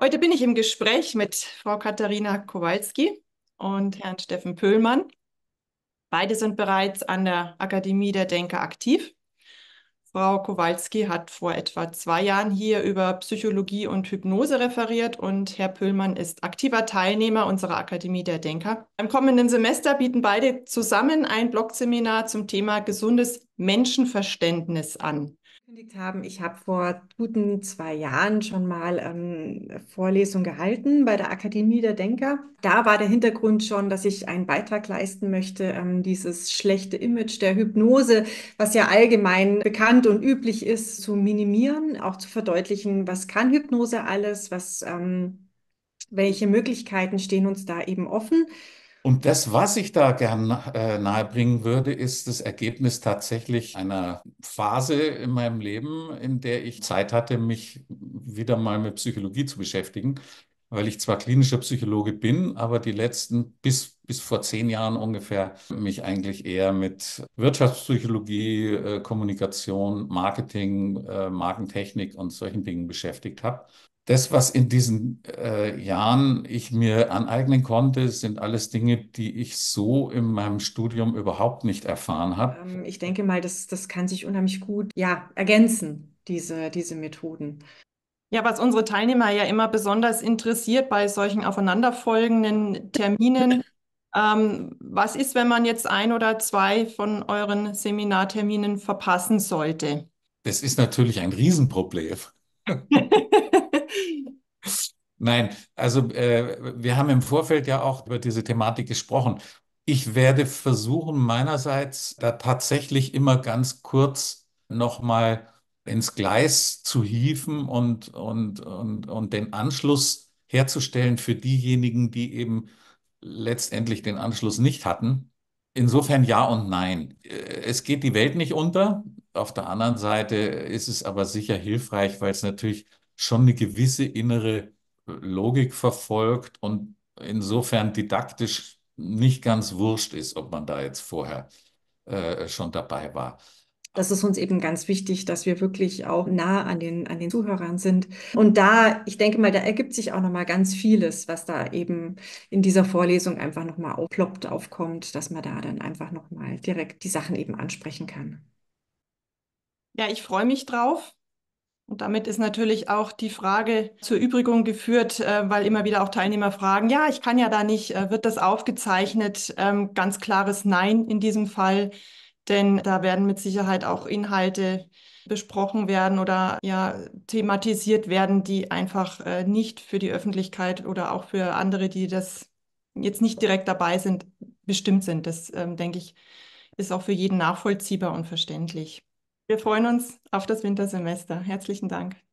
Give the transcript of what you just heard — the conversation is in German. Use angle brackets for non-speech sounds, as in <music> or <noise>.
Heute bin ich im Gespräch mit Frau Katharina Kowalski und Herrn Steffen Pöhlmann. Beide sind bereits an der Akademie der Denker aktiv. Frau Kowalski hat vor etwa zwei Jahren hier über Psychologie und Hypnose referiert und Herr Pöhlmann ist aktiver Teilnehmer unserer Akademie der Denker. Im kommenden Semester bieten beide zusammen ein Blogseminar zum Thema gesundes Menschenverständnis an haben. Ich habe vor guten zwei Jahren schon mal ähm, Vorlesung gehalten bei der Akademie der Denker. Da war der Hintergrund schon, dass ich einen Beitrag leisten möchte, ähm, dieses schlechte Image der Hypnose, was ja allgemein bekannt und üblich ist, zu minimieren, auch zu verdeutlichen, was kann Hypnose alles, was, ähm, welche Möglichkeiten stehen uns da eben offen. Und das, was ich da gern äh, nahebringen würde, ist das Ergebnis tatsächlich einer Phase in meinem Leben, in der ich Zeit hatte, mich wieder mal mit Psychologie zu beschäftigen, weil ich zwar klinischer Psychologe bin, aber die letzten bis, bis vor zehn Jahren ungefähr mich eigentlich eher mit Wirtschaftspsychologie, äh, Kommunikation, Marketing, äh, Markentechnik und solchen Dingen beschäftigt habe das, was in diesen äh, Jahren ich mir aneignen konnte, sind alles Dinge, die ich so in meinem Studium überhaupt nicht erfahren habe. Ähm, ich denke mal, das, das kann sich unheimlich gut ja, ergänzen, diese, diese Methoden. Ja, was unsere Teilnehmer ja immer besonders interessiert bei solchen aufeinanderfolgenden Terminen, ähm, was ist, wenn man jetzt ein oder zwei von euren Seminarterminen verpassen sollte? Das ist natürlich ein Riesenproblem. <laughs> Nein, also äh, wir haben im Vorfeld ja auch über diese Thematik gesprochen. Ich werde versuchen, meinerseits da tatsächlich immer ganz kurz nochmal ins Gleis zu hieven und, und, und, und den Anschluss herzustellen für diejenigen, die eben letztendlich den Anschluss nicht hatten. Insofern ja und nein. Äh, es geht die Welt nicht unter. Auf der anderen Seite ist es aber sicher hilfreich, weil es natürlich schon eine gewisse innere Logik verfolgt und insofern didaktisch nicht ganz wurscht ist, ob man da jetzt vorher äh, schon dabei war. Das ist uns eben ganz wichtig, dass wir wirklich auch nah an den, an den Zuhörern sind. Und da, ich denke mal, da ergibt sich auch nochmal ganz vieles, was da eben in dieser Vorlesung einfach nochmal aufploppt, aufkommt, dass man da dann einfach nochmal direkt die Sachen eben ansprechen kann. Ja, ich freue mich drauf. Und damit ist natürlich auch die Frage zur Übrigung geführt, äh, weil immer wieder auch Teilnehmer fragen, ja, ich kann ja da nicht, äh, wird das aufgezeichnet? Ähm, ganz klares Nein in diesem Fall, denn da werden mit Sicherheit auch Inhalte besprochen werden oder ja thematisiert werden, die einfach äh, nicht für die Öffentlichkeit oder auch für andere, die das jetzt nicht direkt dabei sind, bestimmt sind. Das, ähm, denke ich, ist auch für jeden nachvollziehbar und verständlich. Wir freuen uns auf das Wintersemester. Herzlichen Dank.